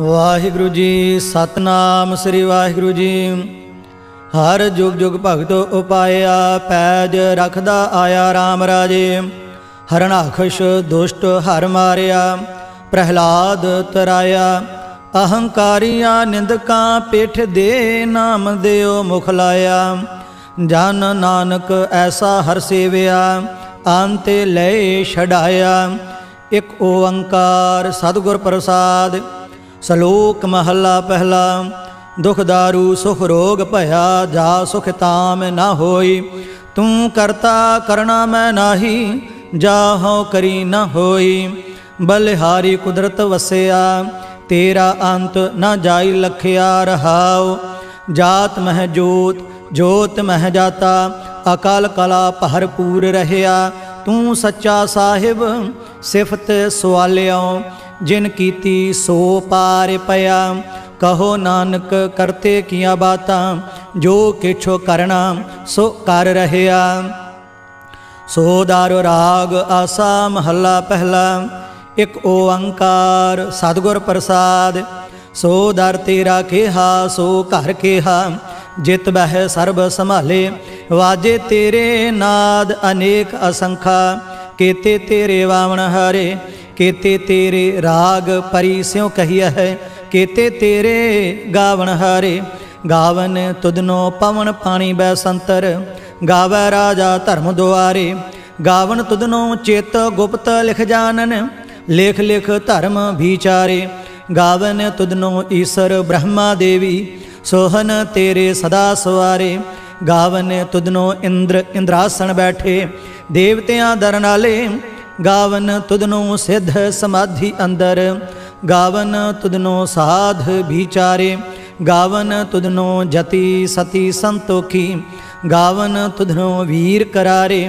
ਵਾਹਿਗੁਰੂ ਜੀ ਸਤਨਾਮ ਸ੍ਰੀ ਵਾਹਿਗੁਰੂ ਜੀ ਹਰ ਜੁਗ ਜੁਗ ਭਗਤ ਉਪਾਇਆ ਪੈਜ ਰਖਦਾ ਆਇਆ RAM ਰਾਜੇ ਹਰਨਾਖਸ਼ ਦੁਸ਼ਟ ਹਰ ਮਾਰਿਆ ਪ੍ਰਹਿਲਾਦ ਤਰਾਇਆ ਅਹੰਕਾਰੀਆਂ ਨਿੰਦਕਾਂ ਪੇਠ ਦੇ ਨਾਮ ਦਿਓ ਮੁਖ ਲਾਇਆ ਜਨ ਨਾਨਕ ਐਸਾ ਹਰ ਸੇਵਿਆ ਅੰਤੇ ਲੈ ਛਡਾਇਆ ਇਕ ਓੰਕਾਰ ਸਤਿਗੁਰ ਪ੍ਰਸਾਦ ਸ਼ਲੋਕ ਮਹੱਲਾ ਪਹਿਲਾ ਦੁਖ ਦਾਰੂ ਸੁਖ ਰੋਗ ਭਇਆ ਜਾ ਸੁਖ ਤਾਮ ਨਾ ਹੋਈ ਤੂੰ ਕਰਤਾ ਕਰਣਾ ਮੈਂ ਨਾਹੀ ਜਾ ਹਉ ਕਰੀ ਨਾ ਹੋਈ ਬਲਿਹਾਰੀ ਕੁਦਰਤ ਵਸਿਆ ਤੇਰਾ ਅੰਤ ਨਾ ਜਾਈ ਲਖਿਆ ਰਹਾਉ ਜਾਤ ਮਹਿ ਜੋਤ ਜੋਤ ਮਹਿ ਜਾਤਾ ਅਕਾਲ ਕਲਾ ਭਰਪੂਰ ਰਹਿਆ ਤੂੰ ਸੱਚਾ ਸਾਹਿਬ ਸਿਫਤ ਸਵਾਲਿਓ ਜਿਨ ਕੀਤੀ ਸੋ ਪਾਰ ਪਿਆ ਕਹੋ ਨਾਨਕ ਕਰਤੇ ਕੀਆਂ ਬਾਤਾਂ ਜੋ ਕਿਛੋ ਕਰਨਾ ਸੋ ਕਰ ਰਹਿਆ ਸੋ ਦਾਰੋ ਰਾਗ ਆਸਾ ਮਹੱਲਾ ਪਹਿਲਾ ਇਕ ਓੰਕਾਰ ਸਤਿਗੁਰ ਪ੍ਰਸਾਦ ਸੋ ਦਰ ਤੇਰਾ ਕਿਹਾ ਸੋ ਘਰ ਕਿਹਾ ਜਿਤ ਬਹਿ ਸਰਬ ਸੰਭਾਲੇ ਵਾਜੇ ਤੇਰੇ ਨਾਦ ਅਨੇਕ ਅਸੰਖਾ ਕੀਤੇ ਤੇਰੇ ਵਾਵਣ ਹਰੇ केते तेरे राग परी स्यों कहिया है? केते तेरे गावन हारे। गावन तुदनो पवन पानी बैसंतर गावै राजा धर्म दुआरे। गावन तुदनो चेत गुप्त लिख जानन। लेख लिख धर्म विचारे गावन तुदनो ईश्वर ब्रह्मा देवी। सोहन तेरे सदा सवारे। गावन तुदनो इंद्र इंद्रासन बैठे। देवतियाँ दरनाले। गावन तुदनो सिद्ध समाधि अंदर, गावन तुदनो साध विचारे गावन तुदनो जति सती संतोखी, गावन तुदनो वीर करारे,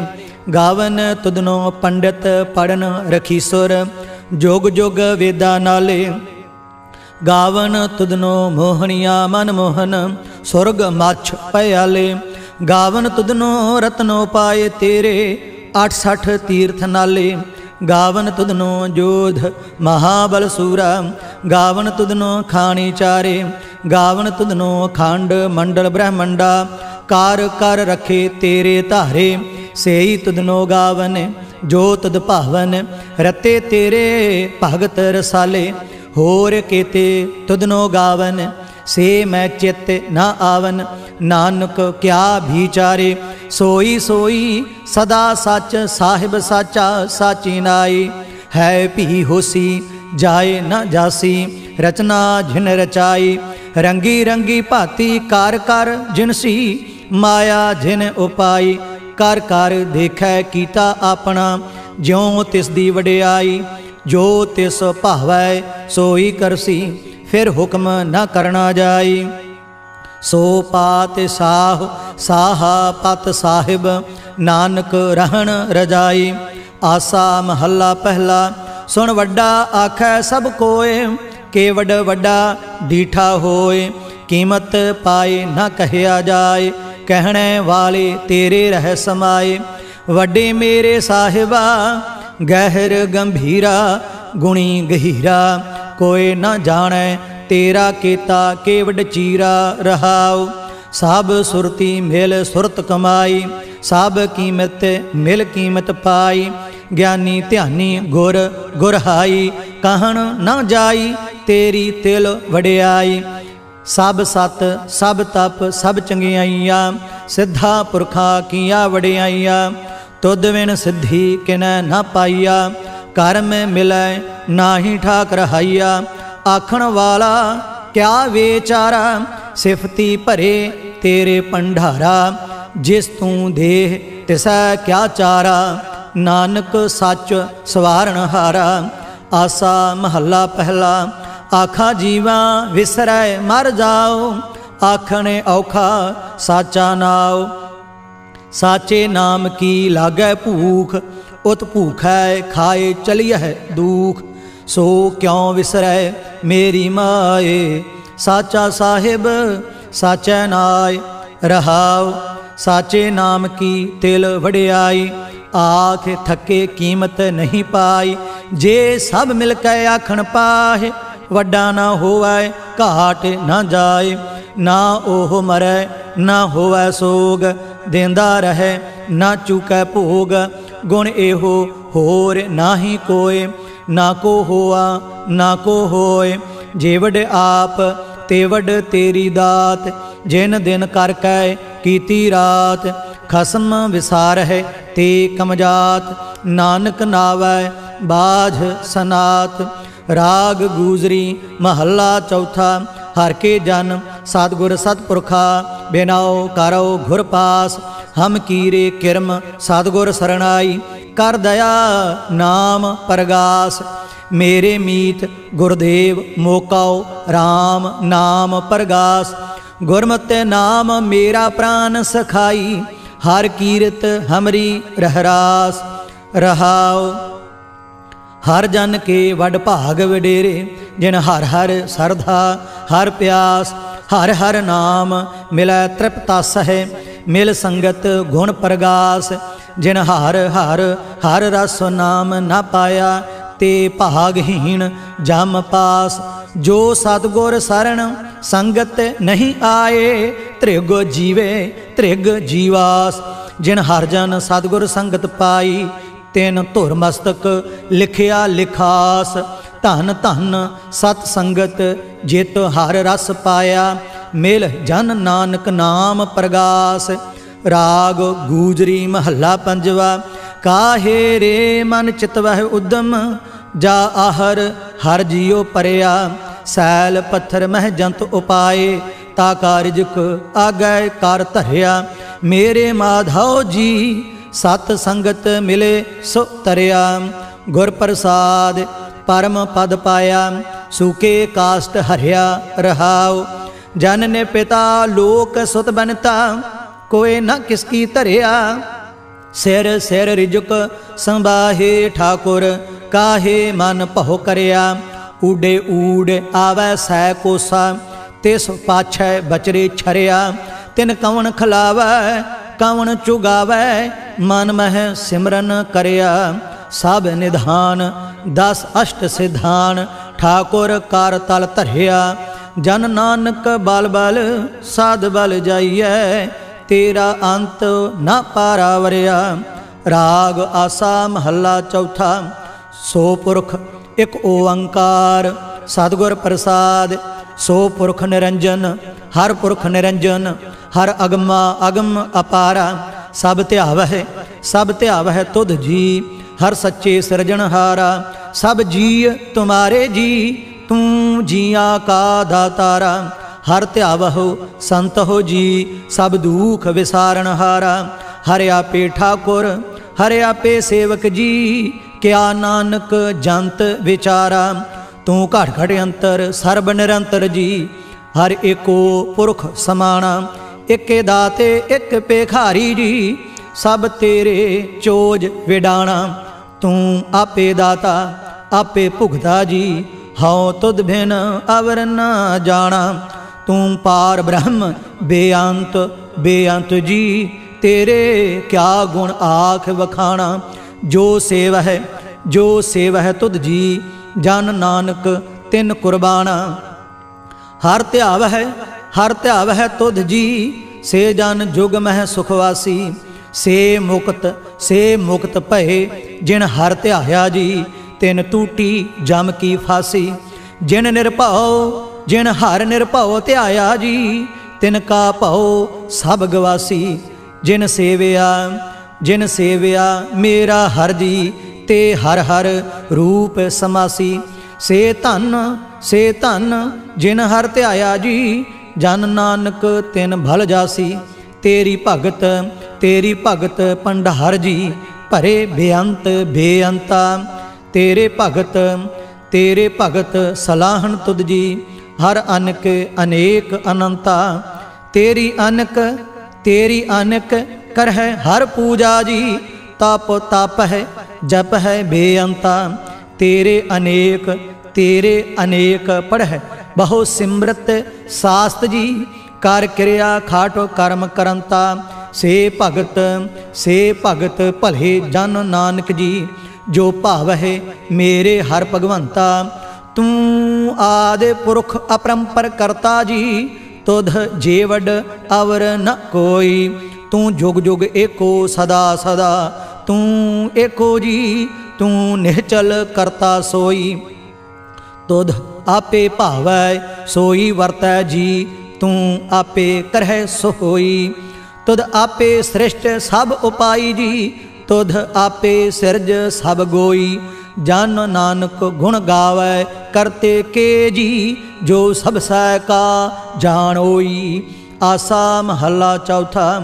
गावन तुदनो पंडित पढ़न रखी सुर, जोग जोग वेदा नाले। गावन तुदनो मोहनिया मनमोहन स्वर्ग माछ पयाले। गावन तुदनो रत्नो पाए तेरे 66 ਤੀਰਥ ਨਾਲੇ ਗਾਵਨ ਤੁਧਨੋ ਜੋਧ ਮਹਾਬਲ ਸੂਰਾ ਗਾਵਨ ਤੁਧਨੋ ਖਾਣੀ ਚਾਰੇ ਗਾਵਨ ਤੁਧਨੋ ਖੰਡ ਮੰਡਲ ਬ੍ਰਹਮੰਡਾ ਕਾਰ ਕਰ ਰਖੇ ਤੇਰੇ ਧਾਰੇ ਸੇਈ ਤੁਧਨੋ ਗਾਵਨ ਜੋ ਤਦ ਭਾਵਨ ਰਤੇ ਤੇਰੇ ਭਗਤ ਰਸਾਲੇ ਹੋਰ ਕੀਤੇ ਤੁਧਨੋ ਗਾਵਨ ਸੇ ਮੈਂ ਚਿਤ ਨਾ ਆਵਨ ਨਾਨਕ ਕਿਆ ਵਿਚਾਰੇ ਸੋਈ ਸੋਈ ਸਦਾ ਸੱਚ ਸਾਹਿਬ ਸਾਚਾ ਸਾਚੀ ਨਾਈ ਹੈ ਭੀ ਹੋਸੀ ਜਾਏ ਨਾ ਜਾਸੀ ਰਚਨਾ ਜਿਨ ਰਚਾਈ ਰੰਗੀ ਰੰਗੀ ਭਾਤੀ ਕਾਰ ਕਰ ਜਿਨਸੀ ਮਾਇਆ ਜਿਨ ਉਪਾਈ ਕਰ ਕਰ ਦੇਖੈ ਕੀਤਾ ਆਪਣਾ ਜਿਉ ਤਿਸ ਦੀ ਵਡਿਆਈ ਜੋ ਤਿਸ ਭਾਵੈ ਸੋਈ ਕਰਸੀ ਫਿਰ ਹੁਕਮ ਨਾ ਕਰਨਾ ਜਾਈ ਸੋ ਪਾਤ ਸਾਹ ਸਾਹਾ ਪਤ ਸਾਹਿਬ ਨਾਨਕ ਰਹਿਣ ਰਜਾਈ ਆਸਾ ਮਹੱਲਾ ਪਹਿਲਾ ਸੁਣ ਵੱਡਾ ਆਖੈ ਸਭ ਕੋਏ ਕੇ ਵੱਡ ਵੱਡਾ ਡੀਠਾ ਹੋਏ ਕੀਮਤ ਪਾਏ ਨਾ ਕਹਿਆ ਜਾਏ ਕਹਿਣੇ ਵਾਲੇ ਤੇਰੇ ਰਹਿ ਸਮਾਏ ਵੱਡੇ ਮੇਰੇ ਸਾਹਿਬਾ ਗਹਿਰ ਗੰਭੀਰਾ ਗੁਣੀ ਗਹੀਰਾ ਕੋਈ ਨਾ ਜਾਣੈ ਤੇਰਾ ਕੀਤਾ ਕੇਵਡ ਚੀਰਾ ਰਹਾਉ ਸਭ ਸੁਰਤੀ ਮਿਲ ਸੁਰਤ ਕਮਾਈ ਸਭ ਕੀਮਤ ਮਿਲ ਕੀਮਤ ਪਾਈ ਗਿਆਨੀ ਧਿਆਨੀ ਗੁਰ ਗੁਰਹਾਈ ਕਹਣ ਨਾ ਜਾਈ ਤੇਰੀ ਤਿਲ ਵਡਿਆਈ ਸਭ ਸਤ ਸਭ ਤਪ ਸਭ ਚੰਗਿਆਈਆਂ ਸਿੱਧਾ ਪੁਰਖਾ ਕੀਆ ਵਡਿਆਈਆਂ ਤੁਧ ਵਿਣ ਸਿੱਧੀ ਕਿਨੈ ਨਾ ਪਾਈਆ ਕਰਮ ਮਿਲੈ ਨਾਹੀ ਠਾਕ ਰਹਾਈਆ ਆਖਣ ਵਾਲਾ, ਕਿਆ ਵਿਚਾਰਾ, ਸਿਫਤੀ ਭਰੇ ਤੇਰੇ ਪੰਢਾਰਾ ਜਿਸ ਤੂੰ ਦੇਹ ਤਿਸੈ ਕਿਆ ਚਾਰਾ, ਨਾਨਕ ਸੱਚ ਸਵਾਰਨ ਹਾਰਾ, ਆਸਾ ਮਹੱਲਾ ਪਹਿਲਾ, ਆਖਾ ਜੀਵਾ ਵਿਸਰੈ ਮਰ ਜਾਓ, ਆਖਣੇ ਔਖਾ ਸਾਚਾ ਨਾਉ, ਸਾਚੇ ਨਾਮ ਕੀ ਲਾਗੈ ਭੂਖ, ਉਤ ਭੂਖੈ ਖਾਏ ਚਲਿਐ ਦੂਖ। ਸੋ ਕਿਉ ਵਿਸਰੈ ਮੇਰੀ ਮਾਏ? ਸਾਚਾ ਸਾਹਿਬ, ਸਾਚੈ ਨਾਇ ਰਹਾਉ, ਸਾਚੇ ਨਾਮ ਕੀ ਤਿਲ ਵੜਿਆਈ ਆਖ ਥੱਕੇ ਕੀਮਤ ਨਹੀਂ ਪਾਈ, ਜੇ ਸਭ ਮਿਲ ਕੇ ਆਖਣ ਪਾਹੇ, ਵੱਡਾ ਨਾ ਹੋਵੇ, ਘਾਟ ਨਾ ਜਾਏ। ਨਾ ਉਹ ਮਰੈ, ਨਾ ਹੋਵੇ ਸੋਗ, ਦੇਂਦਾ ਰਹੇ, ਨਾ ਚੁਕੈ ਭੋਗ। ਗੁਣ ਇਹੋ ਹੋਰ ਨਾਹੀ ਕੋਏ। ਨਾ ਕੋ ਹੋਆ ਨਾ ਕੋ ਹੋਏ ਜੇ ਵਡ ਆਪ ਤੇ ਵਡ ਤੇਰੀ ਦਾਤ ਜਿਨ ਦਿਨ ਕਰ ਕੈ ਕੀਤੀ ਰਾਤ ਖਸਮ ਵਿਸਾਰ ਹੈ ਤੇ ਕਮਜਾਤ ਨਾਨਕ ਨਾਵੈ ਬਾਝ ਸਨਾਤ ਰਾਗ ਗੂਜਰੀ ਮਹੱਲਾ ਚੌਥਾ ਹਰ ਕੇ ਜਨ ਸਤਗੁਰ ਸਤਪੁਰਖਾ ਬਿਨਾਓ ਕਰੋ ਘੁਰ ਪਾਸ ਹਮ ਕੀਰੇ ਕਿਰਮ ਸਤਗੁਰ ਸਰਣਾਈ ਕਰ ਦਇਆ ਨਾਮ ਪਰਗਾਸ ਮੇਰੇ ਮੀਤ ਗੁਰਦੇਵ ਮੋਕਾਓ RAM ਨਾਮ ਪਰਗਾਸ ਗੁਰਮਤਿ ਨਾਮ ਮੇਰਾ ਪ੍ਰਾਨ ਸਖਾਈ ਹਰ ਕੀਰਤ ਹਮਰੀ ਰਹਿਰਾਸ ਰਹਾਉ ਹਰ ਜਨ ਕੇ ਵਡ ਭਾਗ ਵਡੇਰੇ ਜਿਨ ਹਰ ਹਰ ਸਰਧਾ ਹਰ ਪਿਆਸ ਹਰ ਹਰ ਨਾਮ ਮਿਲੈ ਤ੍ਰਿਪਤਸ ਹੈ ਮਿਲ ਸੰਗਤ ਗੁਣ ਪ੍ਰਗਾਸ, ਜਿਨ ਹਰ ਹਰ ਹਰ ਰਸ ਨਾਮ ਨਾ ਪਾਇਆ, ਤੇ ਭਾਗਹੀਣ ਜਮ ਪਾਸ। ਜੋ ਸਤਗੁਰ ਸਰਣ ਸੰਗਤ ਨਹੀਂ ਆਏ, ਤ੍ਰਿਗ ਜੀਵੇ ਤ੍ਰਿਗ ਜੀਵਾਸ। ਜਿਨ ਹਰ ਜਨ ਸਤਗੁਰ ਸੰਗਤ ਪਾਈ, ਤਿਨ ਧੁਰ ਮਸਤਕ ਲਿਖਿਆ ਲਿਖਾਸ। ਧਨ ਧਨ ਸਤ ਸੰਗਤ ਜਿਤ ਹਰ ਰਸ ਪਾਇਆ ਮਿਲ ਜਨ ਨਾਨਕ ਨਾਮ ਪ੍ਰਗਾਸ ਰਾਗ ਗੂਜਰੀ ਮਹੱਲਾ ਪੰਜਵਾ ਕਾਹੇ ਰੇ ਮਨ ਚਿਤਵਹਿ ਉਦਮ ਜਾ ਆਹਰ ਹਰ ਜੀਉ ਪਰਿਆ ਸੈਲ ਪੱਥਰ ਮਹਿ ਜੰਤ ਉਪਾਏ ਤਾ ਕਾਰਜਕ ਆਗੈ ਕਰ ਧਰਿਆ ਮੇਰੇ ਮਾਧਵ ਜੀ ਸਤ ਸੰਗਤ ਮਿਲੇ ਸੋ ਤਰਿਆ ਗੁਰ ਪ੍ਰਸਾਦ ਪਰਮ ਪਦ ਪਾਇਆ ਸੂਕੇ ਕਾਸ਼ਟ ਹਰਿਆ ਰਹਾਉ जनने पिता लोक सुत बनता कोय न किसकी धरिया सिर सिर रिजुक संबाहे ठाकुर, काहे मन पहो करया। उडे ऊड आवै सह कोसा, तिस पाछै बचरे छरिया। तिन कवन खलावै कवन चुगावै, मन मह सिमरन करया। सब निधान, दस अष्ट सिद्धान ठाकुर कार तल धरिया। ਜਨ ਨਾਨਕ ਬਲ ਬਲ ਸਾਧ ਬਲ ਜਾਈਐ ਤੇਰਾ ਅੰਤ ਨਾ ਪਾਰਾਵਰਿਆ ਰਾਗ ਆਸਾ ਮਹੱਲਾ ਚੌਥਾ ਸੋ ਪੁਰਖ ਇੱਕ ਓੰਕਾਰ ਸਤਗੁਰ ਪ੍ਰਸਾਦ ਸੋ ਪੁਰਖ ਨਿਰੰਜਨ ਹਰ ਪੁਰਖ ਨਿਰੰਜਨ ਹਰ ਅਗਮਾ ਅਗਮ ਅਪਾਰਾ ਸਭ ਧਿਆਵਹਿ ਸਭ ਧਿਆਵਹਿ ਤੁਧ ਜੀ ਹਰ ਸੱਚੇ ਸਿਰਜਣਹਾਰਾ ਸਭ ਜੀ ਤੁਮਾਰੇ ਜੀ ਤੂੰ ਜੀਆਂ ਕਾ ਦਾਤਾਰਾ ਹਰ ਧਿਆਵਹੁ ਸੰਤ ਹੋ ਜੀ ਸਭ ਦੁਖ ਵਿਸਾਰਨ ਹਾਰਾ ਹਰਿ ਆਪੇ ਠਾਕੁਰ ਹਰਿ ਆਪੇ ਸੇਵਕ ਜੀ ਕਿਆ ਨਾਨਕ ਜੰਤ ਵਿਚਾਰਾ ਤੂੰ ਘੜ ਘੜ ਅੰਤਰ ਸਰਬ ਨਿਰੰਤਰ ਜੀ ਹਰ ਏਕੋ ਪੁਰਖ ਸਮਾਣਾ ਇਕੇ ਦਾਤੇ ਇੱਕ ਪੇਖਾਰੀ ਜੀ ਸਭ ਤੇਰੇ ਚੋਜ ਵਿਡਾਣਾ ਤੂੰ ਆਪੇ ਦਾਤਾ ਆਪੇ ਭੁਗਤਾ ਜੀ ਹਉ ਤੁਧ ਬਿਨ ਅਵਰ ਨਾ ਜਾਣਾ ਤੂੰ ਪਾਰ ਬ੍ਰਹਮ ਬੇਅੰਤ ਬੇਅੰਤ ਜੀ ਤੇਰੇ ਕਿਆ ਗੁਣ ਆਖ ਵਖਾਣਾ ਜੋ ਸੇਵ ਹੈ ਜੋ ਸੇਵ ਹੈ ਤੁਧ ਜੀ ਜਨ ਨਾਨਕ ਤਿੰਨ ਕੁਰਬਾਨਾ ਹਰ ਧਿਆਵ ਹੈ ਹਰ ਧਿਆਵ ਹੈ ਤੁਧ ਜੀ ਸੇ ਜਨ ਜੁਗ ਮਹਿ ਸੁਖ ਵਾਸੀ ਸੇ ਮੁਕਤ ਸੇ ਮੁਕਤ ਭਏ ਜਿਨ ਹਰ ਧਿਆਇਆ ਜੀ ਤਿਨ ਟੂਟੀ ਜਮ ਕੀ ਫਾਸੀ ਜਿਨ ਨਿਰਭਉ ਜਿਨ ਹਰ ਨਿਰਭਉ ਧਿਆਇਆ ਜੀ ਤਿਨ ਕਾ ਭਉ ਸਭ ਗਵਾਸੀ ਜਿਨ ਸੇਵਿਆ ਜਿਨ ਸੇਵਿਆ ਮੇਰਾ ਹਰ ਜੀ ਤੇ ਹਰ ਹਰ ਰੂਪ ਸਮਾਸੀ ਸੇ ਧਨ ਸੇ ਧਨ ਜਿਨ ਹਰ ਧਿਆਇਆ ਜੀ ਜਨ ਨਾਨਕ ਤਿਨ ਭਲ ਜਾਸੀ ਤੇਰੀ ਭਗਤ ਤੇਰੀ ਭਗਤ ਪੰਡਹਰ ਜੀ ਭਰੇ ਬੇਅੰਤ ਬੇਅੰਤਾ ਤੇਰੇ ਭਗਤ ਤੇਰੇ ਭਗਤ ਸਲਾਹਣ ਤੁਧ ਜੀ ਹਰ ਅਨਕ ਅਨੇਕ ਅਨੰਤਾ ਤੇਰੀ ਅਨਕ ਤੇਰੀ ਅਨਕ ਕਰ ਹੈ ਹਰ ਪੂਜਾ ਜੀ ਤਪ ਤਪ ਹੈ ਜਪ ਹੈ ਬੇਅੰਤਾ ਤੇਰੇ ਅਨੇਕ ਤੇਰੇ ਅਨੇਕ ਪੜ੍ਹ ਬਹੁ ਸਿਮਰਤ ਸਾਸਤ ਜੀ ਕਰ ਕਿਰਿਆ ਖਾਟੋ ਕਰਮ ਕਰੰਤਾ ਸੇ ਭਗਤ ਸੇ ਭਗਤ ਭਲੇ ਜਨ ਨਾਨਕ ਜੀ ਜੋ ਭਾਵ ਹੈ ਮੇਰੇ ਹਰ ਭਗਵੰਤਾ ਤੂੰ ਤੂੰ ਆਦ ਪੁਰਖ ਅਪਰੰਪਰ ਕਰਤਾ ਜੀ ਤੁਧ ਜੀਵੜ ਅਵਰ ਨ ਕੋਈ ਤੂੰ ਜੁਗ ਜੁਗ ਏਕੋ ਸਦਾ ਸਦਾ ਤੂੰ ਏਕੋ ਜੀ ਤੂੰ ਨਿਹਚਲ ਕਰਤਾ ਸੋਈ ਤੁਧ ਆਪੇ ਭਾਵੈ ਸੋਈ ਵਰਤੈ ਜੀ ਤੂੰ ਆਪੇ ਕਰਹਿ ਸੋਈ ਤੁਧ ਆਪੇ ਸ੍ਰਿਸ਼ਟ ਸਭ ਉਪਾਈ ਜੀ ਤੁਧ ਆਪੇ ਸਿਰਜ ਸਭ ਗੋਈ। ਜਨ ਨਾਨਕ ਗੁਣ ਗਾਵੇ, ਕਰਤੇ ਕੇ ਜੀ, ਜੋ ਸਭ ਸਹਿ ਕਾ ਜਾਣੋਈ ਆਸਾ ਮਹੱਲਾ ਚੌਥਾ,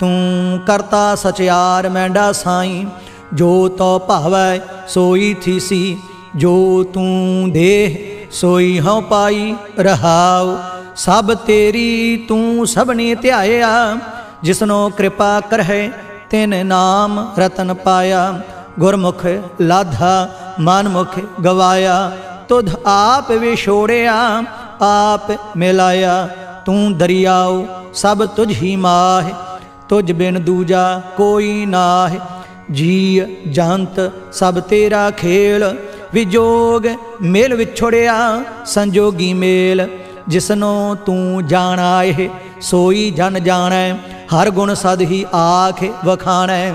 ਤੂੰ ਕਰਤਾ ਸਚਿਆਰ ਮੈਂਡਾ ਸਾਈ। ਜੋ ਤੋ ਭਾਵੈ, ਸੋਈ ਥੀਸੀ। ਜੋ ਤੂੰ ਦੇਹ, ਸੋਈ ਹਉ ਪਾਈ ਰਹਾਉ। ਸਭ ਤੇਰੀ ਤੂੰ ਸਭਨੀ ਧਿਆਇਆ, ਜਿਸਨੋ ਕਿਰਪਾ ਕਰਹਿ ਤਿਨ ਨਾਮ ਰਤਨ ਪਾਇਆ ਗੁਰਮੁਖ ਲਾਧਾ ਮਨਮੁਖ ਗਵਾਇਆ ਤੁਧ ਆਪ ਵਿਛੋੜਿਆ ਆਪ ਮਿਲਾਇਆ ਤੂੰ ਦਰਿਆਉ ਸਭ ਤੁਝ ਹੀ ਮਾਹ ਤੁਝ ਬਿਨ ਦੂਜਾ ਕੋਈ ਨਾਹ ਜੀ ਜੰਤ ਸਭ ਤੇਰਾ ਖੇਲ ਵਿਜੋਗ ਮੇਲ ਵਿਛੋੜਿਆ ਸੰਜੋਗੀ ਮੇਲ ਜਿਸਨੋ ਤੂੰ ਜਾਣਾਏ ਸੋਈ ਜਨ ਜਾਣੈ ਹਰ ਗੁਣ ਸਦ ਹੀ ਆਖ ਵਖਾਣੈ।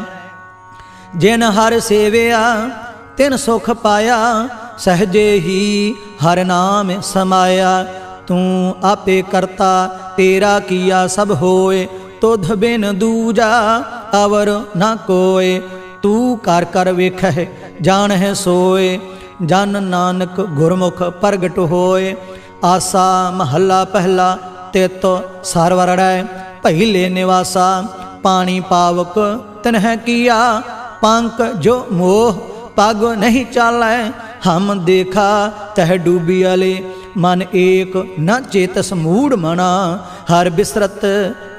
ਜਿਨ ਹਰ ਸੇਵਿਆ, ਤਿਨ ਸੁਖ ਪਾਇਆ, ਸਹਜੇ ਹੀ ਹਰ ਨਾਮ ਸਮਾਇਆ। ਤੂੰ ਆਪੇ ਕਰਤਾ, ਤੇਰਾ ਕੀਆ ਸਭ ਹੋਏ। ਤੁਧ ਬਿਨ ਦੂਜਾ ਅਵਰ ਨਾ ਕੋਏ। ਤੂੰ ਕਰ ਕਰ ਵੇਖੈ ਜਾਣਹਿ ਸੋਏ। ਜਨ ਨਾਨਕ ਗੁਰਮੁਖ ਪ੍ਰਗਟ ਹੋਏ। ਆਸਾ ਮਹੱਲਾ ਪਹਿਲਾ, ਤਿਤ ਸਰਵਰੜੈ। पहले निवासा पानी पावक तनह किया पांक जो मोह पाग नहीं चाल हम देखा तह डूबियले मन एक न चेतस मूड मना हर बिसरत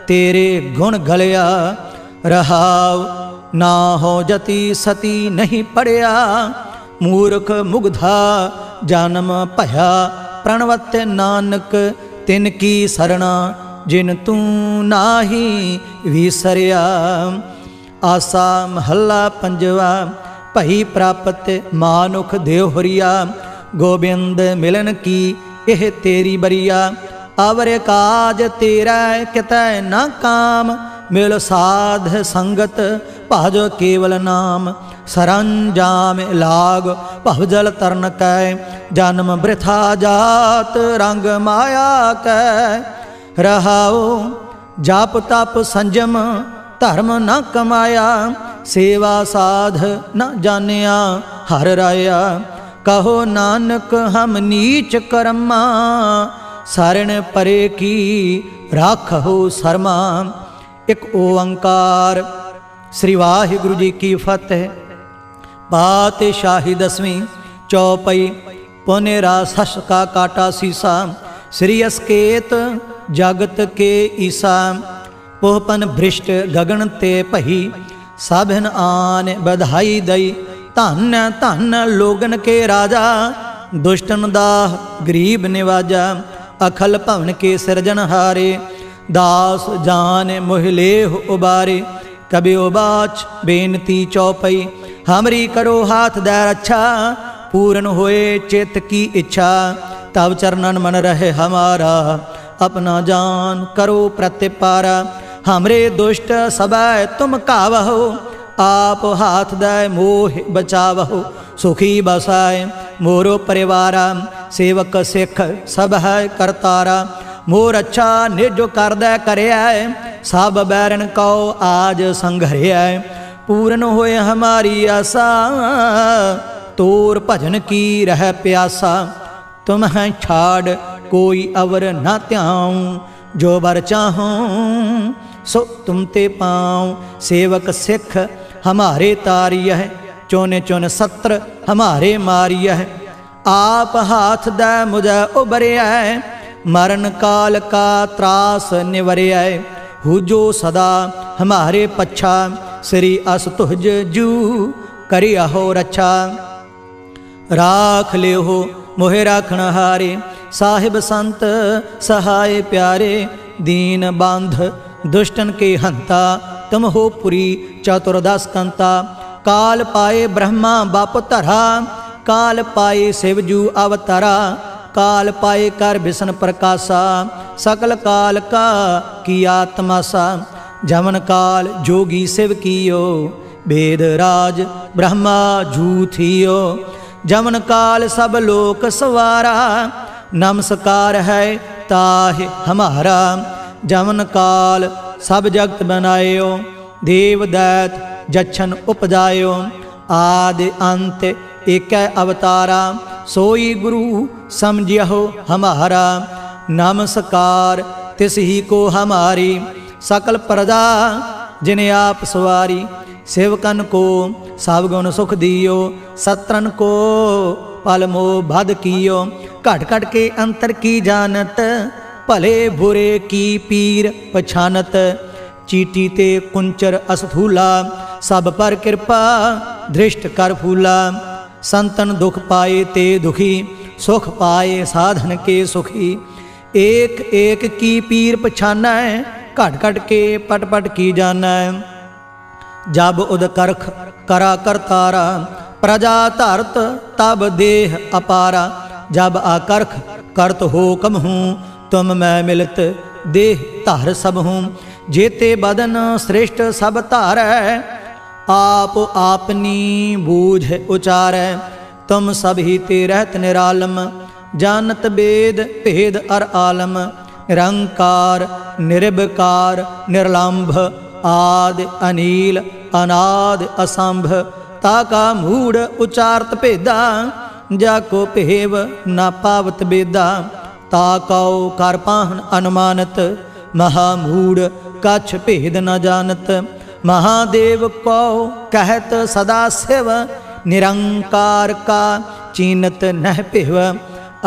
तेरे गुण गलया रहाव ना हो जति सती नहीं पड़या मूर्ख मुग्धा जन्म भया प्रणवत नानक तिनकी शरणा ਕੀ ਸਰਣਾ ਜਿਨ ਤੂੰ ਨਾਹੀ ਵਿਸਰਿਆ ਆਸਾ ਮਹੱਲਾ ਪੰਜਵਾ ਭਈ ਪ੍ਰਾਪਤ ਮਾਨੁਖ ਦੇਵ ਹਰੀਆ ਗੋਬਿੰਦ ਮਿਲਨ ਕੀ ਇਹ ਤੇਰੀ ਬਰੀਆ ਅਵਰ ਕਾਜ ਤੇਰਾ ਕਿਤੈ ਨਾ ਕਾਮ ਮਿਲ ਸਾਧ ਸੰਗਤ ਭਜ ਕੇਵਲ ਨਾਮ ਸਰੰਜਾਮ ਲਾਗ ਭਵ ਜਲ ਤਰਨ ਕੈ ਜਨਮ ਬ੍ਰਿਥਾ ਜਾਤ ਰੰਗ ਮਾਇਆ ਕੈ ਰਹਾਉ ਜਪ ਤਪ ਸੰਜਮ ਧਰਮ ਨ ਕਮਾਇਆ ਸੇਵਾ ਸਾਧ ਨ ਜਾਣਿਆ ਹਰ ਰਾਇਆ ਕਹੋ ਨਾਨਕ ਹਮ ਨੀਚ ਕਰਮਾ ਸਰਣ ਪਰੇ ਕੀ ਰਾਖੋ ਸਰਮਾ ਇੱਕ ਓੰਕਾਰ ਸ੍ਰੀ ਵਾਹਿਗੁਰੂ ਜੀ ਕੀ ਫਤਿਹ ਪਾਤਸ਼ਾਹੀ ਦਸਵੀਂ ਚੌਪਈ ਪੁਨੇਰਾ ਸਸ ਕਾ ਕਾਟਾ ਸੀਸਾ ਸ੍ਰੀ ਅਸਕੇਤ जगत के ईसा, पोहपन भ्रष्ट गगन ते पही साभिन आन बधाई दई, धन धन लोगन के राजा, दुष्टन दाह गरीब निवाजा, अखल भवन के सृजन हारे, दास जान मोहलेह उबारे, कभी उबाच बेनती चौपई, हमरी करो हाथ दै रक्षा अच्छा, पूर्ण होए चेत की इच्छा तब चरणन मन रहे हमारा अपना जान करो प्रत्यपारा हमरे दुष्ट सबय तुम कावहो, आप हाथ दय मोह बचावहो। सुखी बसाए मोरो परिवारा, सेवक सिख सब है करतारा। मोर अच्छा निज कर दय करया सब बैरन कौ आज संघरिया पूर्ण होए हमारी आशा तोर भजन की रह प्यासा। तुम है छाड़ कोई अवर न त्याऊं, जो बर चाहूँ, सो तुम ते पाऊँ। सेवक सिख हमारे तारिय है, चोने चुन सत्र हमारे मारिय है। आप हाथ द मुझे उबरिया मरण काल का त्रास निवरिया हु जो सदा हमारे पच्छा, श्री अस तुझ जू करिया हो रच्छा। राख ले हो मोहे राखण हारे साहिब संत, सहाय प्यारे, दीन बाँध, दुष्टन के हंता, तुम हो पुरी चतुर्दास कंता। काल पाए ब्रह्मा बाप तरा, काल पाए शिवजू अवतरा। काल पाए कर विष्ण प्रकाशा, सकल काल का किया तमाशा। जमन काल जोगी शिव कियो वेदराज ब्रह्मा जू थियो। जमन काल सब लोक सवारा नमस्कार है ताहि हमारा। जमन काल सब जगत बनायो देवदैत जच्छन उपजायो। आदि अंत एक अवतारा, सोई गुरु समझियो हमारा। नमस्कार तिस ही को हमारी। सकल प्रजा जिन्हें आप सवारी, सेवकन को सब गुण सुख दियो, सत्रन को फल मोह कियो। घट घट के अंतर की जानत, भले बुरे की पीर पछानत। चीटी ते कुंचर असथूला, सब पर कृपा, धृष्ट कर फूला। संतन दुख पाए ते दुखी, सुख पाए साधन के सुखी। एक एक की पीर पछाना है घट घट के पट पट की जाना है जब उद करख करा कर तारा प्रजा तर्त तब देह अपारा। जब आकर्ख, करत हो कम हूँ, तुम मैं मिलत देह तार सब हूँ। जेते बदन श्रेष्ठ सब तार, आप आपनी बूझ उचार। तुम सभी ते रहत निरालम, जानत वेद भेद अर आलम। रंकार, निर्विकार, निर्लंभ, आद, अनिल, अनाद, असंभ। ताका मूढ़ उचारत भेदा जाको पहेव ना पावत बेदा। ताकाओ कर पाहन अनुमानत महामूढ़ कछ भेद न जानत। महादेव कौ कहत सदा शिव निरंकार का चीनत नह पिहव।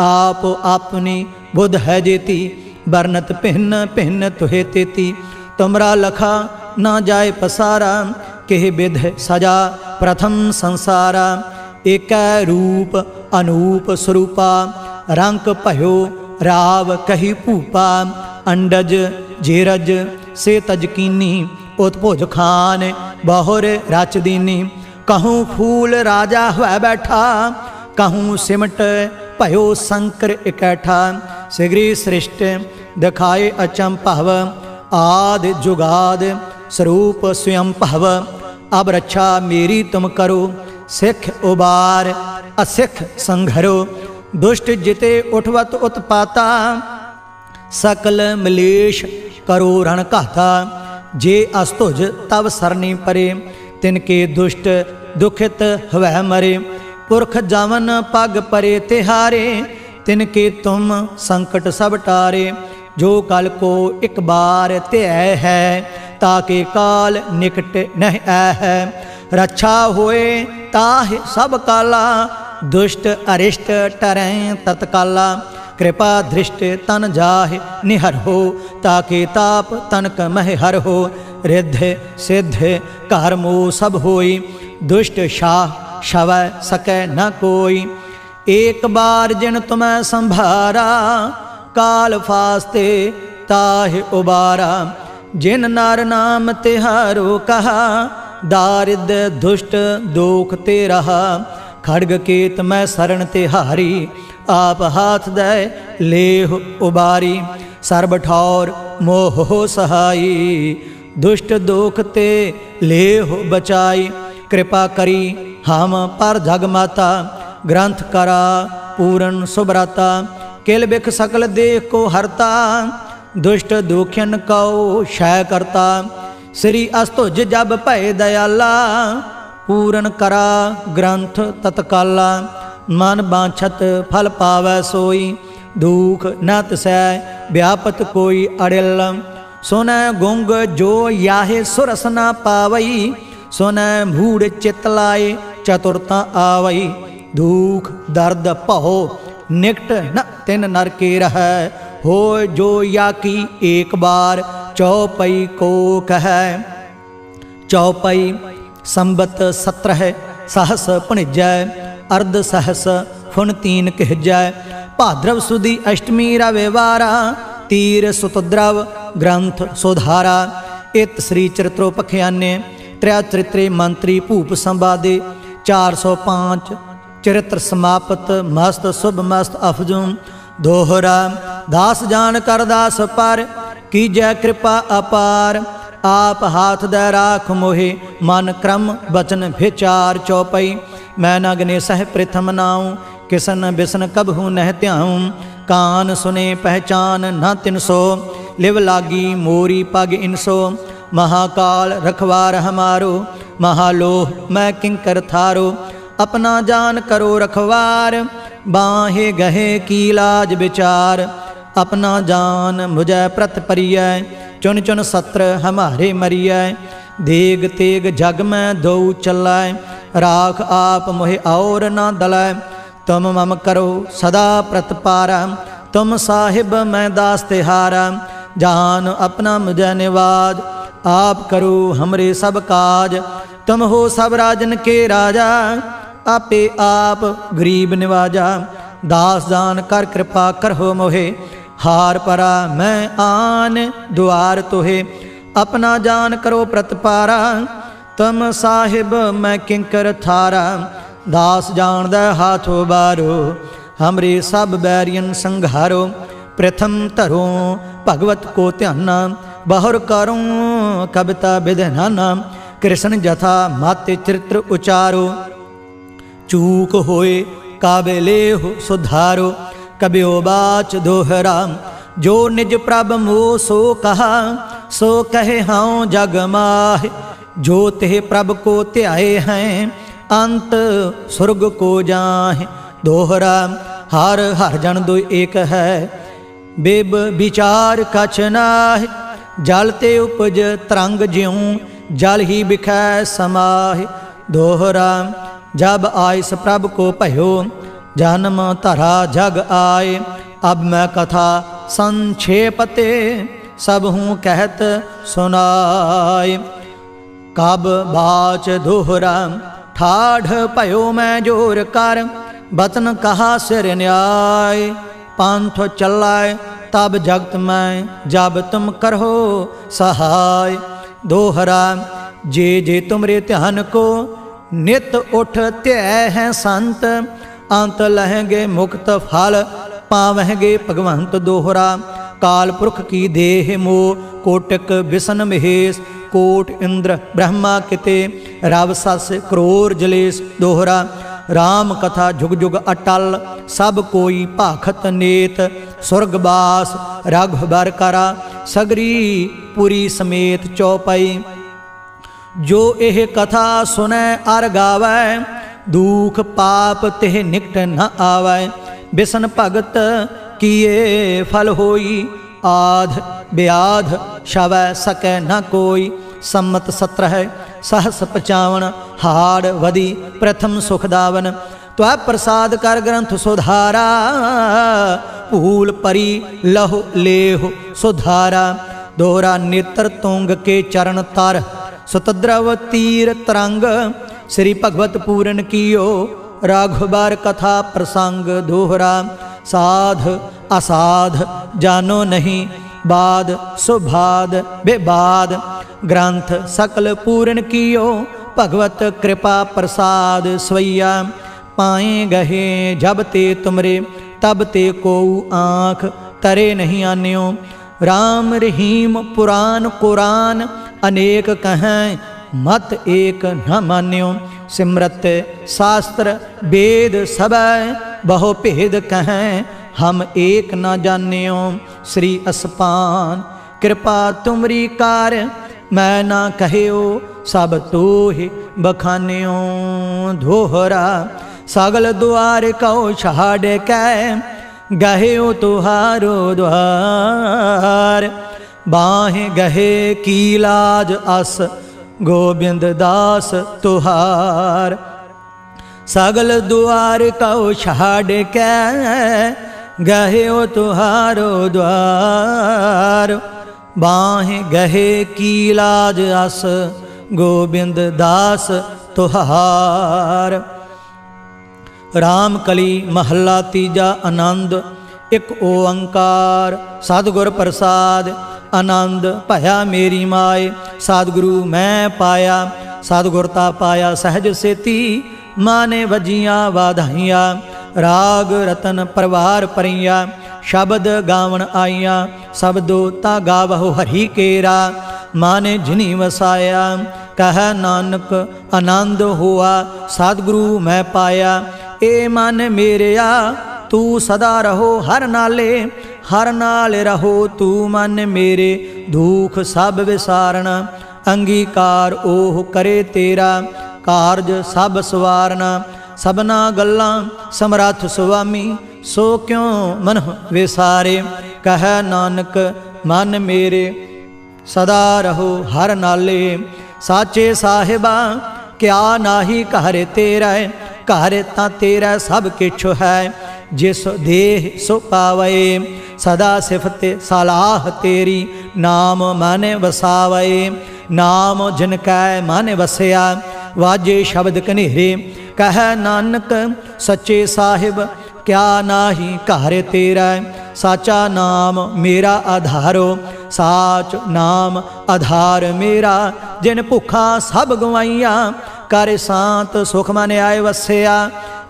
आप आपने बुध है जेती वर्णत पिहन पिहन तुहे तेती। तुमरा लखा न जाय पसारा, केह विध सजा, प्रथम संसारा। एक रूप अनूप स्वरूपा, रंक पहो राव कही पूपा। अंडज झेरज से तजकीनी उत्भुज खान, बहुर राचदीनी कहूँ फूल राजा हुआ बैठा, कहूँ सिमट पयो शंकर इकैठा। शीघ्र सृष्ट, दिखाए अचम पहव आद जुगाद स्वरूप स्वयं भव। अब रक्षा मेरी तुम करो, सिख उबार, असिख संघरो। दुष्ट जिते उठवत उत्पाता, सकल मिलेश करो रण कहता। जे अस्तुज तब सरनी परे, तिनके दुष्ट दुखित हवै मरे। पुरख जावन पग परे तिहारे, तिनके तुम संकट सब टारे। जो कल को एक बार त्यय है, ताकि काल निकट नह है रक्षा होए ताह सब काला, दुष्ट अरिष्ट टरें तत्काला। कृपा धृष्ट तन जाह निहर हो, ताके ताप तनक महर हो। रिद्ध सिद्ध कर्मो सब होई, दुष्ट शाह शव सके न कोई। एक बार जिन तुम्हें संभारा ਨ ਕੋਈ ਏਕ ਬਾਰ ਜਿਨ ਤੁਮੈ ਸੰਭਾਰਾ ਕਾਲ ਫਾਸਤੇ ਤਾਹਿ ਉਬਾਰਾ ਜਿਨ ਨਰ ਨਾਮ ਤਿਹਾਰੋ ਕਹਾ ਦਾਰਿਦ ਦੁਸ਼ਟ ਦੋਖ ਤੇ ਰਹਾ ਖੜਗ ਕੇਤ ਮੈਂ ਸਰਣ ਤੇ ਹਾਰੀ ਆਪ ਹਾਥ ਦੇ ਲੇਹ ਉਬਾਰੀ ਸਰਬ ਠੌਰ ਮੋਹ ਸਹਾਈ ਦੁਸ਼ਟ ਦੋਖ ਤੇ ਲੇਹ ਬਚਾਈ ਕਿਰਪਾ ਕਰੀ ਹਮ ਪਰ ਜਗ ਮਾਤਾ किल बिख सकल देख को हरता, दुष्ट दुखियन कौ शय करता। श्री अस्तुज जब भय दयाला, पूर्ण करा ग्रंथ तत्काला। मन बाछत फल पावै सोई, दुख न तसै व्यापत कोई अड़िल। सुन गुंग जो याहे सुरस न पावई सुन भूड़ चित लाए चतुरता आवई दुख दर्द पहो निकट न तिन नर के रह। हो जो या की एक बार चौपई को कह। चौपई संबत सत्रह सहस पुणिजय, अर्ध सहस फुन कह जय भाद्रव सुदी अष्टमी रविवारा तीर सुतद्रव ग्रंथ सुधारा। इत श्री चरित्रोपख्याने त्रया चरित्रे मंत्री भूप संवादे, चार सौ पाँच चरित्र समाप्त, मस्त शुभ, मस्त अफजू। दोहरा, दास जान कर दास पर की जय कृपा अपार। आप हाथ दे राख मोहे, मन क्रम बचन विचार चौपई। मैं नग्ने सह प्रथम नाऊँ, किसन बिसन कबहू नह त्याऊँ। कान सुने, पहचान न तिन सो, लिव लागी मोरी पग इनसो महाकाल रखवार हमारो, महालोह मैं किंकर थारो। अपना जान करो रखवार, बाहे गहे की लाज विचार। अपना जान मुझे प्रत परिय, चुन चुन सत्र हमारे मरिय। देग तेग जग में दो चलाए, राख आप मोहे और न दलाय तुम मम करो सदा प्रतपारा तुम साहिब मैं दास तिहारा। जान अपना मुझे निवाज, आप करो हमरे सब काज। तुम हो सब राजन के राजा ਆਪੇ ਆਪ ਗਰੀਬ ਨਿਵਾਜਾ ਦਾਸ ਦਾਨ ਕਰ ਕਿਰਪਾ ਕਰੋ ਮੋਹਿ ਹਾਰ ਪਰਾ ਮੈਂ ਆਨ ਦੁਆਰ ਤੋਹੇ ਆਪਣਾ ਜਾਨ ਕਰੋ ਪ੍ਰਤਪਾਰਾ ਤਮ ਸਾਹਿਬ ਮੈਂ ਕਿੰਕਰ ਥਾਰਾ ਦਾਸ ਜਾਣਦਾ ਹਾਥੋ ਬਾਰੋ ਹਮਰੇ ਸਭ ਬੈਰੀਨ ਸੰਘਾਰੋ ਪ੍ਰਥਮ ਧਰੋ ਭਗਵਤ ਕੋ ਧਿਆਨਾ ਬਹੁਰ ਕਰੂੰ ਕਬਤਾ ਬਿਧਨਾਨਾ ਕ੍ਰਿਸ਼ਨ ਜਥਾ ਮਾਤੇ ਚਰਿਤ੍ਰ ਉਚਾਰੋ चूक होए काबेले हो सुधारो। कबियो बाच दोहरा जो निज प्रभ मो सो कहा। सो कहे हाँ जग माह, जो तेह प्रभ को त्याए हैं। अंत स्वर्ग को जाहे दोहरा हर हर जन दो एक है। बेब विचार कछ नाह, जल ते उपज तरंग ज्यों, जल ही बिखै समाह दोहरा जब आइस प्रभ को भयो जन्म धरा जग आए। अब मैं कथा संक्षेपते, सब हूँ कहत सुनाए। कब बाच दोहरा, ठाढ़ पयो मैं ज़ोर कर, बतन कहा सिर न्याय। पंथ चलाए, तब जगत में जब तुम करो सहाय। दोहरा, जे जे तुमरे ध्यान को नित उठ उठते है संत अंत लहेंगे मुक्त फल पावहेंगे भगवंत दोहरा काल पुरख की देह मोह कोटक बिशन महेश कोट इंद्र ब्रह्मा किते रव सस क्रोर जलेस दोहरा राम कथा जुग जुग अटल सब कोई भाखत नेत स्वर्गवास रघुबर करा सगरी पुरी समेत चौपाई जो यह कथा सुने अर गावै दुख पाप तेह निकट न आवै बिसन भगत किए फल होई आध ब्याध शव सके न कोई सम्मत सत्रह सहस पचावन हाड़ वधि प्रथम सुखदावन त्वै प्रसाद कर ग्रंथ सुधारा भूल परी लहु लेहु सुधारा दोहरा नेत्र तुंग के चरण तार स्वतद्रव तीर तरांग श्री भगवत पूरन कियो, राघुबार कथा प्रसंग दोहरा। साध असाध जानो नहीं बाद सुभाद बेबाद ग्रंथ सकल पूर्ण कियो, भगवत कृपा प्रसाद स्वैया। पाए गहे जब ते तुमरे, तब ते को आँख तरे नहीं आन्यो। राम रहीम पुराण कुरान अनेक कहें, मत एक न मान्यो। सिमरत, शास्त्र, वेद सब बहु भेद कहें, हम एक न जान्यो। श्री असपान, कृपा तुमरी कार, मैं ना कहो सब तो ही बखान्यो। धोहरा सगल द्वार कहो छाड़ कै गहे तुहारो द्वार। बाहें गहे की लाज अस, गोबिंद दास तुहार। सगल द्वार कौ छाड़ कै गहे ओ तुहारो द्वार। बाहें गहे की लाज अस, गोबिंद दास तुहार। राम कली महला तीजा आनंद, एक ओंकार। सतगुर प्रसाद ਆਨੰਦ ਭਇਆ ਮੇਰੀ ਮਾਏ ਸਤਿਗੁਰੂ ਮੈਂ ਪਾਇਆ ਸਤਿਗੁਰ ਤਾ ਪਾਇਆ ਸਹਿਜ ਸੇਤੀ ਮਾਨੇ ਵਜੀਆਂ ਵਾਧਾਈਆਂ ਰਾਗ ਰਤਨ ਪਰਵਾਰ ਪਰੀਆਂ ਸ਼ਬਦ ਗਾਵਣ ਆਈਆਂ ਸਬਦੋ ਤਾ ਗਾਵਹੁ ਹਰੀ ਕੇਰਾ ਮਾਨੇ ਜਿਨੀ ਵਸਾਇਆ ਕਹ ਨਾਨਕ ਆਨੰਦ ਹੋਆ ਸਤਿਗੁਰੂ ਮੈਂ ਪਾਇਆ ਏ ਮਨ ਮੇਰਿਆ तू सदा रहो हर नाले हर नाले रहो तू मन मेरे। धूख सब विसारण, अंगीकार ओह करे तेरा। कारज सब सवारण सबना गल्ला समरथ स्वामी। सो क्यों मन विसारे? कह नानक, मन मेरे, सदा रहो हर नाले। साचे साहेबा, क्या नाही कहरे तेरा? कहरे ता तेरा सब किछु है। जिस देह सो पावये सदा सिफते सलाह तेरी, नाम मन वसावये नाम जिनकाय मन वसया, वाजे शब्द कनेरे कह नानक, सच्चे साहिब, क्या नाही घर तेरा। साचा नाम मेरा आधारो, साच नाम आधार मेरा। जिन भुखा सब गवाइया कर सांत सुख मन आए वसया।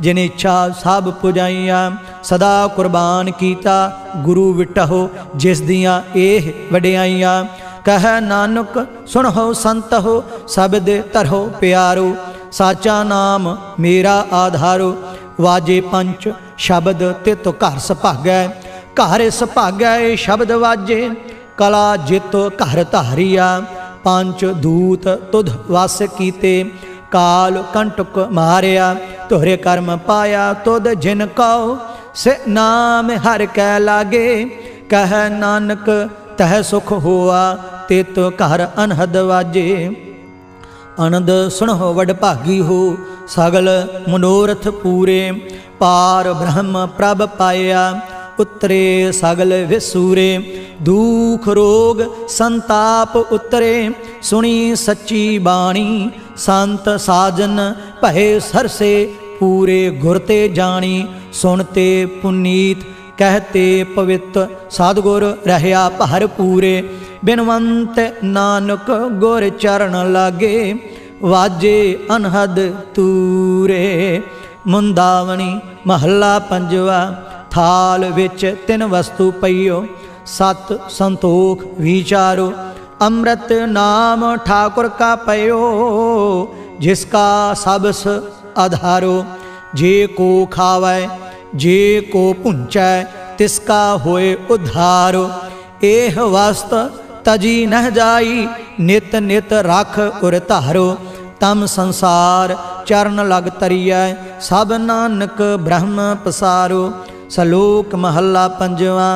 ਜਿਨ ਇੱਛਾ ਸਭ ਪੁਜਾਈਆਂ ਸਦਾ ਕੁਰਬਾਨ ਕੀਤਾ ਗੁਰੂ ਵਿਟਹੁ ਜਿਸ ਦੀਆਂ ਇਹ ਵਡਿਆਈਆਂ ਕਹ ਨਾਨਕ ਸੁਣੋ ਸੰਤ ਹੋ ਸਬਦ ਧਰੋ ਪਿਆਰੋ ਸਾਚਾ ਨਾਮ ਮੇਰਾ ਆਧਾਰੋ ਵਾਜੇ ਪੰਚ ਸ਼ਬਦ ਤਿਤ ਘਰ ਸੁਭਾਗੈ ਘਰ ਸੁਭਾਗੈ ਇਹ ਸ਼ਬਦ ਵਾਜੇ ਕਲਾ ਜਿਤ ਘਰ ਧਾਰੀਆ ਪੰਜ ਦੂਤ ਤੁਧ ਵਸ ਕੀਤੇ ਕਾਲ ਕੰਟਕ ਮਾਰਿਆ ਤੋਰੇ ਕਰਮ ਪਾਇਆ ਤੁਧ ਜਿਨ ਕਉ ਸੇ ਨਾਮ ਹਰ ਕੈ ਲਾਗੇ ਕਹ ਨਾਨਕ ਤਹ ਸੁਖ ਹੋਆ ਤਿਤ ਘਰ ਅਨਹਦ ਵਾਜੇ ਅਨੰਦ ਸੁਣੋ ਵਡ ਭਾਗੀ ਹੋ ਸਗਲ ਮਨੋਰਥ ਪੂਰੇ ਪਾਰ ਬ੍ਰਹਮ ਪ੍ਰਭ ਪਾਇਆ ਉਤਰੇ ਸਗਲ ਵਿਸੂਰੇ ਦੁਖ ਰੋਗ ਸੰਤਾਪ ਉਤਰੇ ਸੁਣੀ ਸੱਚੀ ਬਾਣੀ ਸੰਤ ਸਾਜਨ, ਭਏ ਸਰਸੇ, ਪੂਰੇ ਗੁਰ ਤੇ ਜਾਣੀ ਸੁਣਤੇ ਪੁਨੀਤ ਕਹਤੇ ਪਵਿੱਤ, ਸਤਗੁਰ ਰਹਿਆ ਭਰ ਪੂਰੇ। ਬਿਨਵੰਤ ਨਾਨਕ ਗੁਰ ਚਰਨ ਲਾਗੇ, ਵਾਜੇ ਅਨਹਦ ਤੂਰੇ। ਮੁੰਦਾਵਣੀ ਮਹੱਲਾ ਪੰਜਵਾ, ਥਾਲ ਵਿੱਚ ਤਿੰਨ ਵਸਤੂ ਪਈਓ, ਸਤ ਸੰਤੋਖ ਵਿਚਾਰੋ। अमृत नाम ठाकुर का पयो, जिसका सबस आधारो जे को खावय जे को पुंचय तिसका होए उद्धारो। एह वस्त तजी न जाई, नित नित रख उर तारो। तम संसार चरण लग तरिय, सब नानक ब्रह्म पसारो। सलोक महला पंजवा,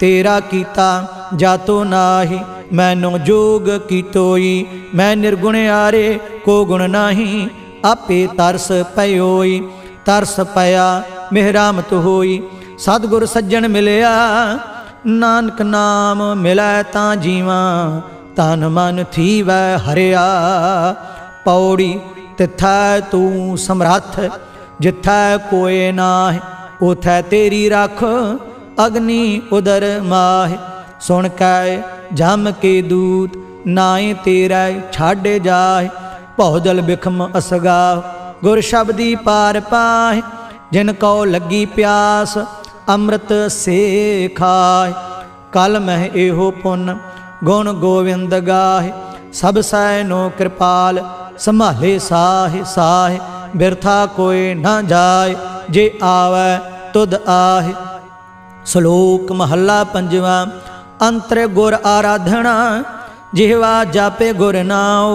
तेरा कीता ਜਾਤੋ ਨਾਹੀ, ਮੈਨੋ ਜੋਗ ਕੀਤੋਈ ਮੈਂ ਨਿਰਗੁਣ ਆਰੇ, ਕੋ ਗੁਣ ਨਾਹੀ? ਆਪੇ ਤਰਸ ਪਇਓਈ, ਤਰਸ ਪਿਆ, ਮਿਹਰਾਮਤ ਹੋਈ। ਸਤਗੁਰ ਸੱਜਣ ਮਿਲਿਆ, ਨਾਨਕ ਨਾਮ ਮਿਲੈ ਤਾਂ ਜੀਵਾ, ਤਨ ਮਨ ਥੀਵੈ ਹਰਿਆ। ਪੌੜੀ ਤਿਥੈ ਤੂੰ ਸਮਰੱਥ, ਜਿਥੈ ਕੋਏ ਨਾਹਿ, ਉਥੈ ਤੇਰੀ ਰੱਖ, ਅਗਨੀ ਉਦਰ ਮਾਹ। ਸੁਣ ਕੈ ਜਮ ਕੇ ਦੂਤ ਨਾਏ ਤੇਰਾ ਛਾੜ ਜਾਏ ਭੌਜਲ ਬਿਖਮ ਅਸਗਾ ਗੁਰ ਸ਼ਬਦੀ ਪਾਰ ਪਾਹਿ ਜਿਨ ਕਉ ਲੱਗੀ ਪਿਆਸ ਅੰਮ੍ਰਿਤ ਸੇ ਖਾਇ ਕਲ ਮਹਿ ਇਹੋ ਪੁੰਨ ਗੁਣ ਗੋਵਿੰਦ ਗਾਹਿ ਸਭ ਸੈ ਨੋ ਕਿਰਪਾਲ ਸੰਭਾਲੇ ਸਾਹਿ ਸਾਹਿ ਬਿਰਥਾ ਕੋਈ ਨਾ ਜਾਏ ਜੇ ਆਵੈ ਤੁਧ ਆਹਿ ਸ਼ਲੋਕ ਮਹੱਲਾ ਪੰਜਵਾ अंतर गुर आराधना, जिहवा जापे गुर नाव,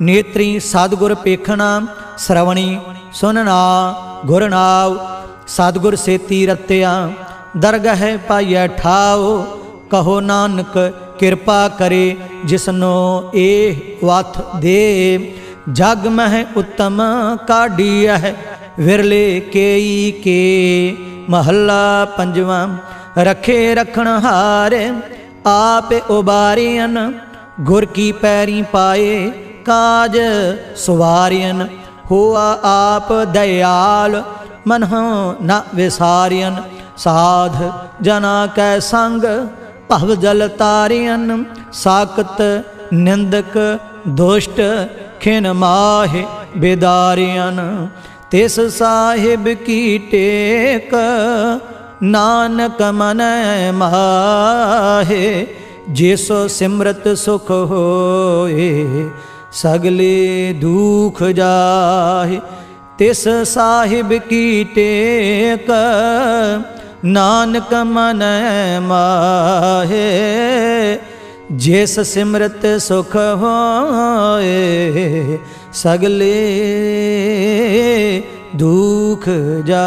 नेत्री सदगुर पेखना, श्रवणी सुनना गुर नाव, सदगुर से तीरत्या दरगह पाइय ठाओ कहो नानक कृपा करे जिसनो ए वाथ दे। जग मह उत्तम काढ़ी विरले के महला पंजवा, रखे रखण हार। आप उबारियन, गुर की पैरी पाए, काज सुवारियन। हुआ आप दयाल मन न विसारियन। साध जना कै संग भव जल तारियन। साकत निंदक दुष्ट, खिन माह बेदारियन। तिस साहिब की टेक नानक मन माहे, जेसो सिमरत सुख होए, सगले दुख जाहे, तिस साहिब की टेक, नानक मन माहे, जेस सिमरत सुख होए, सगले दुख जा।